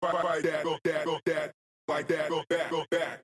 Fight that, go that, go that, like that, go back, go back.